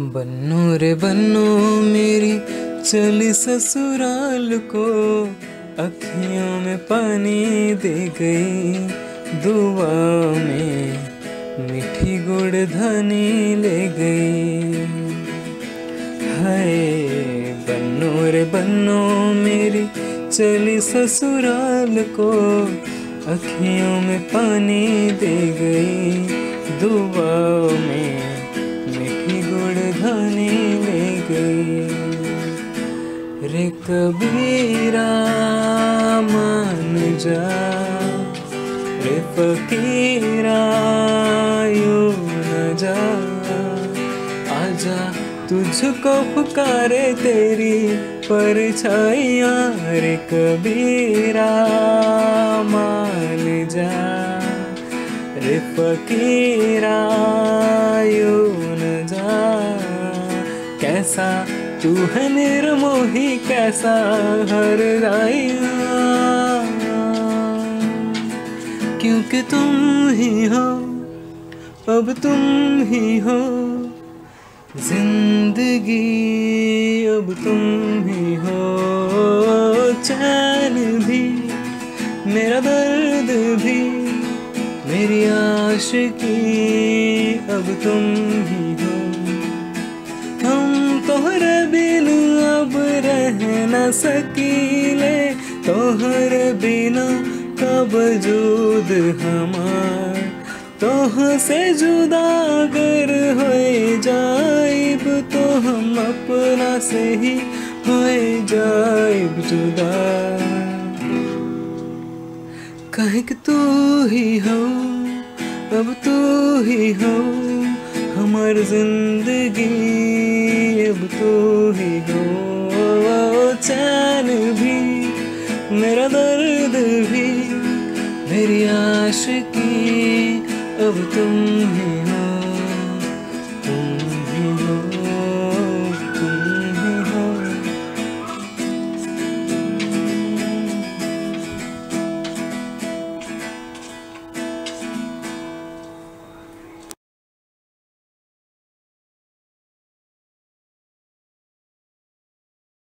बन्नो रे बन्नो, मेरी चली ससुराल को अखियों में पानी दे गई। दुआ में मीठी गुड़ धनी ले गई। हाय बन्नो रे बन्नो, मेरी चली ससुराल को अखियों में पानी दे गई। दुआ में रे कबीरा मान जा। रे फकीरा यू न जा। आजा तुझको पुकारे तेरी परछाइया रे कबीरा मान जा रे फकीरा कैसा? तू है निर्मोही कैसा? हर क्योंकि तुम ही हो, अब तुम ही हो। ज़िंदगी, अब तुम ही हो। चैन भी, मेरा दर्द भी, मेरी आशिकी, अब तुम हो तोहरे बिन अब रह न सकीले तोहर बिना कब जूद हमार। तोह से जुदा अगर हो जाइब तो हम अपना से ही हो जाइब जुदा। कहे कि तू ही हो, अब तू ही हो, हमार ज़िंदगी। अब तो ही हो चैन भी, मेरा दर्द भी, मेरी आश की अब तुम ही